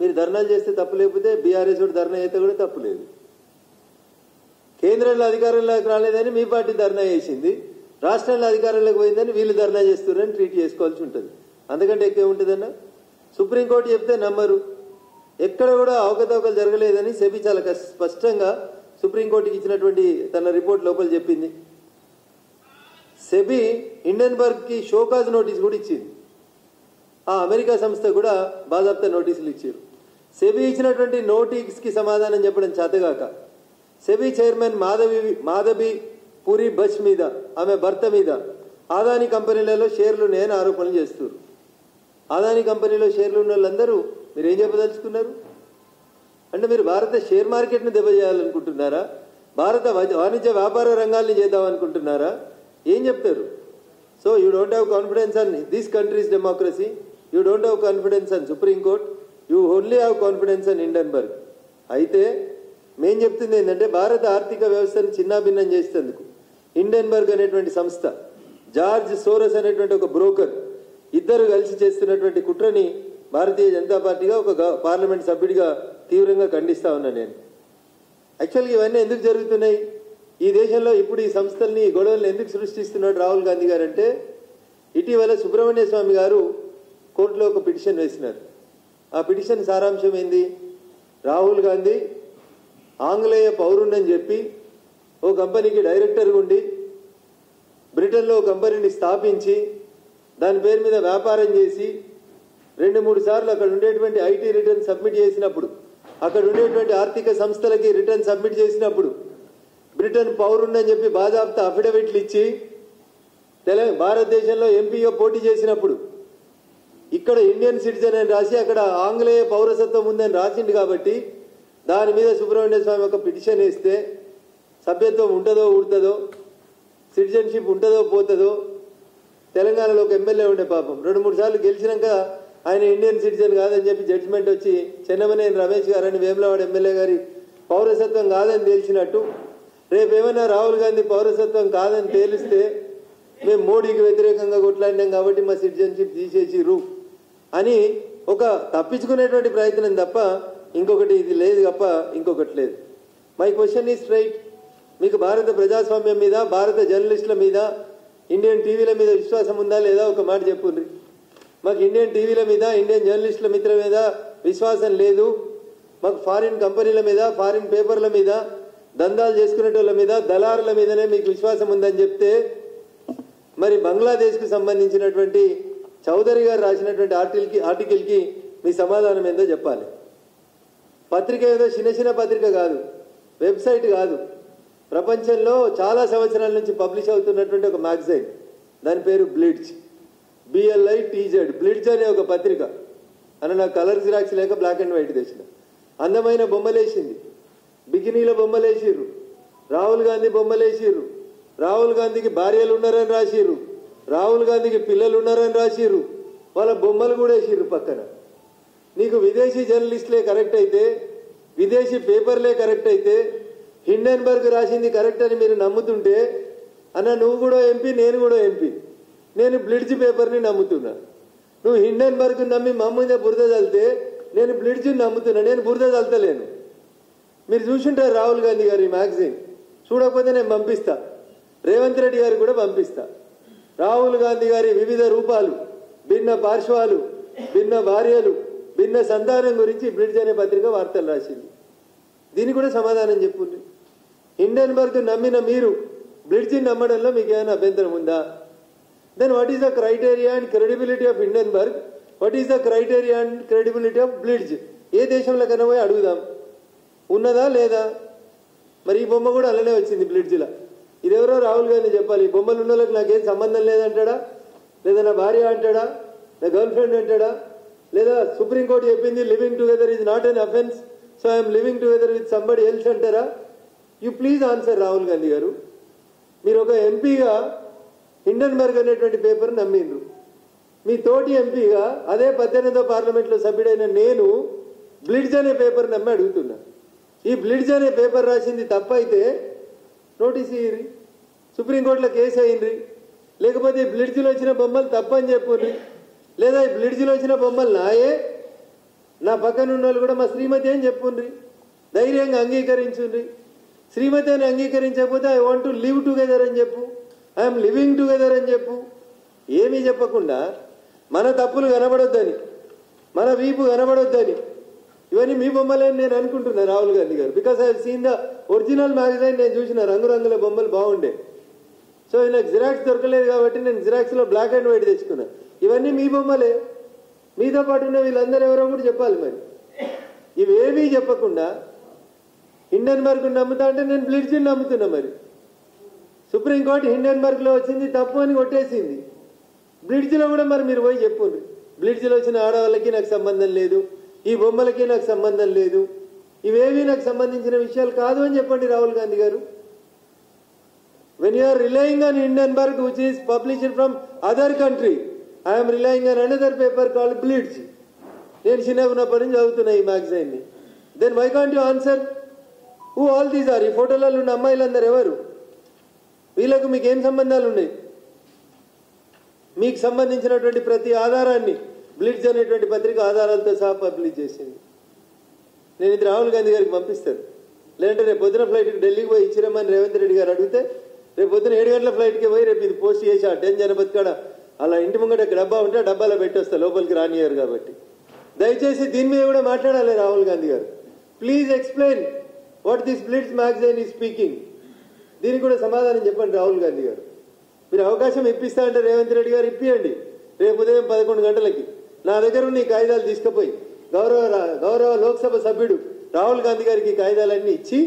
మీరు ధర్నాలు చేస్తే తప్పు లేకపోతే బీఆర్ఎస్ వాడు ధర్నా అయితే కూడా తప్పు లేదు. కేంద్రంలో అధికారంలోకి రాలేదని మీ పార్టీ ధర్నా చేసింది. రాష్ట్రంలో అధికారంలోకి పోయిందని వీళ్ళు ధర్నా చేస్తున్నారని ట్రీట్ చేసుకోవాల్సి ఉంటుంది. అందుకంటే ఎక్కువ ఉంటుందన్నా సుప్రీంకోర్టు చెప్తే నమ్మరు. ఎక్కడ కూడా అవకతవకలు జరగలేదని సెబీ చాలా స్పష్టంగా సుప్రీంకోర్టుకి ఇచ్చినటువంటి తన రిపోర్ట్ లోపల చెప్పింది. సెబీ ఇండెన్బర్గ్కి షోకాజ్ నోటీస్ కూడా ఇచ్చింది. ఆ అమెరికా సంస్థ కూడా బాధాప్త నోటీసులు ఇచ్చారు. సెబీ ఇచ్చినటువంటి నోటీస్కి సమాధానం చెప్పడం చేతగాక. సెబీ చైర్మన్ మాధవి మాధవి పూరి బస్ మీద ఆమె భర్త మీద ఆదాని కంపెనీలలో షేర్లు నేను ఆరోపణలు చేస్తున్నారు ఆదాని కంపెనీలో షేర్లు ఉన్న వాళ్ళందరూ మీరు ఏం చెప్పదలుచుకున్నారు? అంటే మీరు భారత షేర్ మార్కెట్ను దెబ్బచేయాలనుకుంటున్నారా భారత వాణిజ్య వ్యాపార రంగాల్ని చేద్దామనుకుంటున్నారా? ఏం చెప్తారు? So you don't have confidence on this country's democracy you don't have confidence on Supreme Court you only have confidence on Hindenburg అయితే మేం చెప్తుంది ఏంటంటే భారత ఆర్థిక వ్యవస్థను చిన్నాభిన్నం చేసేందుకు ఇండెన్బర్గ్ అనేటువంటి సంస్థ జార్జ్ సోరస్ అనేటువంటి ఒక బ్రోకర్ ఇద్దరు కలిసి చేస్తున్నటువంటి కుట్రని భారతీయ జనతా పార్టీగా ఒక గ- పార్లమెంట్ సభ్యుడిగా తీవ్రంగా ఖండిస్తా ఉన్నా నేను. యాక్చువల్గా ఇవన్నీ ఎందుకు జరుగుతున్నాయి? ఈ దేశంలో ఇప్పుడు ఈ సంస్థల్ని ఈ గొడవల్ని ఎందుకు సృష్టిస్తున్నాడు రాహుల్ గాంధీ గారు అంటే ఇటీవల సుబ్రహ్మణ్య స్వామి గారు కోర్టులో ఒక పిటిషన్ వేసినారు. ఆ పిటిషన్ సారాంశం ఏంది? రాహుల్ గాంధీ ఆంగ్లేయ పౌరుణ్ణని చెప్పి ఓ కంపెనీకి డైరెక్టర్ ఉండి బ్రిటన్లో కంపెనీని స్థాపించి దాని పేరు మీద వ్యాపారం చేసి రెండు మూడు సార్లు అక్కడ ఉండేటువంటి ఐటీ రిటర్న్ సబ్మిట్ చేసినప్పుడు అక్కడ ఉండేటువంటి ఆర్థిక సంస్థలకి రిటర్న్ సబ్మిట్ చేసినప్పుడు బ్రిటన్ పౌరుణ్ణని చెప్పి బాజాప్తా అఫిడవిట్లు ఇచ్చి తెలంగాణ భారతదేశంలో ఎంపీగా పోటీ చేసినప్పుడు ఇక్కడ ఇండియన్ సిటిజన్ అని రాసి అక్కడ ఆంగ్లేయ పౌరసత్వం ఉందని రాసిండు కాబట్టి దాని మీద సుబ్రహ్మణ్య స్వామి ఒక పిటిషన్ వేస్తే సభ్యత్వం ఉంటుందో ఉడుతుందో సిటిజన్షిప్ ఉంటుందో పోతుందో తెలంగాణలో ఒక ఎమ్మెల్యే ఉండే పాపం. రెండు మూడు సార్లు గెలిచినాక ఆయన ఇండియన్ సిటిజన్ కాదని చెప్పి జడ్జిమెంట్ వచ్చి చెన్నమనేని రమేష్ గారని వేములవాడ ఎమ్మెల్యే గారి పౌరసత్వం కాదని తేల్చినట్టు రేపు ఏమైనా రాహుల్ గాంధీ పౌరసత్వం కాదని తేలిస్తే మేము మోడీకి వ్యతిరేకంగా కొట్లాడినాం కాబట్టి మా సిటిజన్షిప్ తీసేసిర్రు. అని ఒక తప్పించుకునేటువంటి ప్రయత్నం తప్ప ఇంకొకటి ఇది లేదు తప్ప ఇంకొకటి లేదు. మై క్వశ్చన్ ఈజ్ రైట్ మీకు భారత ప్రజాస్వామ్యం మీద భారత జర్నలిస్టుల మీద ఇండియన్ టీవీల మీద విశ్వాసం ఉందా లేదా ఒక మాట చెప్పుండ్రి. మాకు ఇండియన్ టీవీల మీద ఇండియన్ జర్నలిస్టుల మిత్ర మీద విశ్వాసం లేదు. మాకు ఫారిన్ కంపెనీల మీద ఫారిన్ పేపర్ల మీద దందాలు చేసుకునేటోళ్ళ మీద దళారుల మీదనే మీకు విశ్వాసం ఉందని చెప్తే మరి బంగ్లాదేశ్కు సంబంధించినటువంటి చౌదరి గారు రాసినటువంటి ఆర్టిల్కి ఆర్టికల్కి మీ సమాధానం ఏందో చెప్పాలి. పత్రిక ఏదో చిన్న చిన్న పత్రిక కాదు. వెబ్సైట్ కాదు. ప్రపంచంలో చాలా సంవత్సరాల నుంచి పబ్లిష్ అవుతున్నటువంటి ఒక మ్యాగజైన్. దాని పేరు బ్లిడ్జ్. బిఎల్ఐ టీజెడ్ బ్లిడ్జ్ అనే ఒక పత్రిక. అని నాకు కలర్ జిరాక్స్ లేక బ్లాక్ అండ్ వైట్ తెచ్చిన. అందమైన బొమ్మలేసింది. బికినీల బొమ్మలేసిర్రు. రాహుల్ గాంధీ బొమ్మలేసిర్రు. రాహుల్ గాంధీకి భార్యలు ఉన్నారని రాసిర్రు. రాహుల్ గాంధీకి పిల్లలు ఉన్నారని రాసిర్రు. వాళ్ళ బొమ్మలు కూడా వేసిర్రు పక్కన. నీకు విదేశీ జర్నలిస్టులే కరెక్ట్ అయితే విదేశీ పేపర్లే కరెక్ట్ అయితే హిండెన్బర్గ్ రాసింది కరెక్ట్ అని మీరు నమ్ముతుంటే అన్న నువ్వు కూడా ఎంపీ నేను కూడా ఎంపీ. నేను బ్లిడ్జ్ పేపర్ని నమ్ముతున్నా. నువ్వు హిండెన్బర్గ్ నమ్మి మా మీద బురద చల్లితే నేను బ్లిడ్జ్ నమ్ముతున్నా నేను బురద చల్తలేను మీరు చూసుంటారు రాహుల్ గాంధీ గారి మ్యాగజైన్. చూడకపోతే నేను పంపిస్తా. రేవంత్ రెడ్డి గారు కూడా పంపిస్తా. రాహుల్ గాంధీ గారి వివిధ రూపాలు భిన్న పార్శ్వాలు భిన్న భార్యలు భిన్న సంతానం గురించి బ్రిడ్జ్ అనే పత్రిక వార్తలు రాసింది. దీని కూడా సమాధానం చెప్పుండ్రి హిండెన్బర్గ్ నమ్మిన మీరు బ్రిడ్జిని నమ్మడంలో మీకు ఏమైనా అభ్యంతరం ఉందా? Then what is the criteria and credibility of Hindenburg what is the criteria and credibility of Blitz ఏ దేశంలో కన్నా పోయి అడుగుదాం. ఉన్నదా లేదా? మరి ఈ బొమ్మ కూడా అలానే వచ్చింది బ్లిడ్జ్లో ఇదెవరో రాహుల్ గాంధీ చెప్పాలి. ఈ బొమ్మలు ఉన్న వాళ్ళకి నాకేం సంబంధం లేదంటాడా? లేదా నా భార్య అంటాడా? నా గర్ల్ ఫ్రెండ్ అంటాడా? లేదా సుప్రీంకోర్టు చెప్పింది living together is not an offence so I'm living together with somebody else అంటారా? You please answer Rahul Gandhi గారు. మీరు ఒక ఎంపీగా హిండన్బర్గ్ అనేటువంటి పేపర్ నమ్మిండ్రు. మీ తోటి ఎంపీగా అదే పద్దెనిమిదో పార్లమెంట్లో సభ్యుడైన నేను బ్లిడ్జ్ అనే పేపర్ నమ్మి అడుగుతున్నా. ఈ బ్లిడ్జ్ అనే పేపర్ రాసింది తప్పైతే నోటీస్ ఇయ్యి సుప్రీంకోర్టులో కేసు అయ్యింది లేకపోతే ఈ బ్లిడ్జ్లో వచ్చిన బొమ్మలు తప్పని చెప్పుర్రి. లేదా ఈ బ్లిడ్జ్లో వచ్చిన బొమ్మలు నాయే. నా పక్కన ఉన్న వాళ్ళు కూడా మా శ్రీమతి అని చెప్పుండ్రి ధైర్యంగా అంగీకరించుండ్రి శ్రీమతి అని అంగీకరించకపోతే I want to live together అని చెప్పు. ఐఎమ్ లివింగ్ టుగెదర్ అని చెప్పు. ఏమీ చెప్పకుండా మన తప్పులు కనబడొద్దని మన వీపు కనబడొద్దని ఇవన్నీ మీ బొమ్మలే నేను అనుకుంటున్నాను రాహుల్ గాంధీ గారు. Because I seen the original magazine నేను చూసిన రంగురంగుల బొమ్మలు బాగుండే. సో నాకు జిరాక్స్ దొరకలేదు కాబట్టి నేను జిరాక్స్లో బ్లాక్ అండ్ వైట్ తెచ్చుకున్నా. ఇవన్నీ మీ బొమ్మలే. మీతో పాటు ఉన్న వీళ్ళందరూ ఎవరో కూడా చెప్పాలి మరి. ఇవేమీ చెప్పకుండా హిండెన్బర్గ్ నమ్ముతా అంటే నేను బ్లిడ్జిని నమ్ముతున్నా మరి. సుప్రీంకోర్టు హిండెన్బర్గ్లో వచ్చింది తప్పు అని కొట్టేసింది. బ్లిడ్జ్లో కూడా మరి మీరు పోయి చెప్పు బ్లిడ్జ్లో వచ్చిన ఆడవాళ్ళకి నాకు సంబంధం లేదు. ఈ బొమ్మలకి నాకు సంబంధం లేదు. ఇవేవి నాకు సంబంధించిన విషయాలు కాదు అని చెప్పండి రాహుల్ గాంధీ గారు. When you are relying on Hindenburg, which is published from other country, I relying relying on another paper call Blitz. నేను చిన్నగా ఉన్నప్పటి నుంచి చదువుతున్నా ఈ మ్యాగజైన్ని. Then why can't you answer who all these are ఈ ఫోటోలలో ఉన్న అమ్మాయిలందరూ ఎవరు? వీళ్ళకు మీకు ఏం సంబంధాలు ఉన్నాయి? మీకు సంబంధించినటువంటి ప్రతి ఆధారాన్ని బ్లిడ్జ్ అనేటువంటి పత్రిక ఆధారాలతో సహా పబ్లిష్ చేసింది. నేను ఇది రాహుల్ గాంధీ గారికి పంపిస్తాను. లేదంటే రేపు పొద్దున ఫ్లైట్కి ఢిల్లీకి పోయి ఇచ్చిరమ్మని రేవంత్ రెడ్డి గారు అడిగితే రేపు పొద్దున ఏడు గంటల ఫ్లైట్కి పోయి రేపు ఇది పోస్ట్ చేసి ఆ టెన్ జనపతి కాడ అలా ఇంటి ముంగట డబ్బా ఉంటే డబ్బాలో పెట్టొస్తా లోపలికి రానియారు కాబట్టి. దయచేసి దీని మీద కూడా మాట్లాడాలి రాహుల్ గాంధీ గారు. Please explain what this Blitz magazine is speaking దీనికి కూడా సమాధానం చెప్పండి రాహుల్ గాంధీ గారు. మీరు అవకాశం ఇప్పిస్తా అంటే రేవంత్ రెడ్డి గారు ఇప్పియండి. రేపు ఉదయం పదకొండు గంటలకి. నా దగ్గర ఉన్న ఈ కాగితాలు తీసుకుపోయి గౌరవ గౌరవ లోక్సభ సభ్యుడు రాహుల్ గాంధీ గారికి కాగితాలన్నీ ఇచ్చి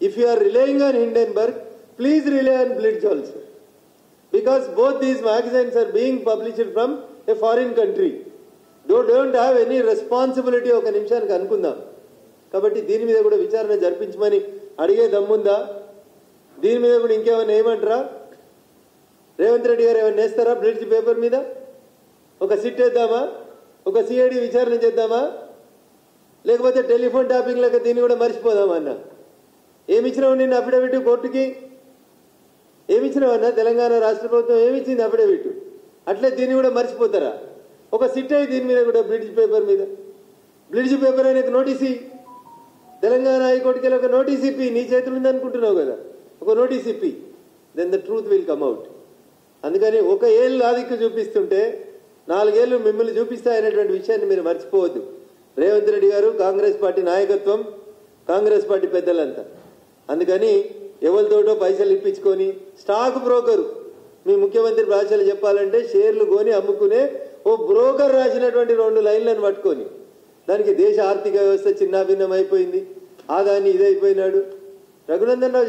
if you are relying on Hindenburg please rely on Blitz also because both these magazines are being published from a foreign country though don't have any responsibility ఒక నిమిషానికి అనుకుందాం. కాబట్టి దీని మీద కూడా విచారణ జరిపించమని అడిగే దమ్ముందా? దీని మీద కూడా ఇంకేమైనా ఏమంటారా? రేవంత్ రెడ్డి గారు ఏమైనా వేస్తారా బ్రిడ్జ్ పేపర్ మీద? ఒక సిట్ వేద్దామా? ఒక సిఐడి విచారణ చేద్దామా? లేకపోతే టెలిఫోన్ టాపింగ్ లెక్క దీన్ని కూడా మర్చిపోదామా అన్న? ఏమిచ్చినావు నిన్న అఫిడవిట్ కోర్టుకి? ఏమిచ్చినావు అన్న? తెలంగాణ రాష్ట్ర ప్రభుత్వం ఏమిచ్చింది అఫిడవిట్ అట్లే దీన్ని కూడా మర్చిపోతారా? ఒక సిట్ అయ్యి దీని మీద కూడా బ్రిడ్జ్ పేపర్ మీద. బ్రిడ్జ్ పేపర్ అనేది నోటీస్ ఇయ్యి. తెలంగాణ హైకోర్టుకి ఒక నోటీస్ ఇప్పి నీ చేతులు ఉంది అనుకుంటున్నావు కదా? ఒక notice yippee then the truth will come out అందుకని ఒక ఏళ్ళు ఆధిక్యం చూపిస్తుంటే నాలుగేళ్ళు మిమ్మల్ని చూపిస్తాయనేటువంటి విషయాన్ని మీరు మర్చిపోవద్దు. రేవంత్ రెడ్డి గారు కాంగ్రెస్ పార్టీ నాయకత్వం కాంగ్రెస్ పార్టీ పెద్దలంతా. అందుకని ఎవరితోటో పైసలు ఇప్పించుకొని స్టాక్ బ్రోకరు. మీ ముఖ్యమంత్రి భాషలు చెప్పాలంటే షేర్లు కొని అమ్ముకునే ఓ బ్రోకర్ రాసినటువంటి రెండు లైన్లను పట్టుకొని. దానికి దేశ ఆర్థిక వ్యవస్థ చిన్నాభిన్నం అయిపోయింది. ఆదాన్ని ఇదైపోయినాడు. రఘునందన్ రావు